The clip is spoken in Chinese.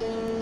嗯